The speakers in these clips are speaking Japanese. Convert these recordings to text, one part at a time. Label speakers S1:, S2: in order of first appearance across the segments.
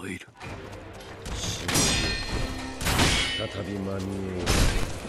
S1: 参る。
S2: 再び間に合う。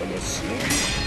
S2: Olha assim.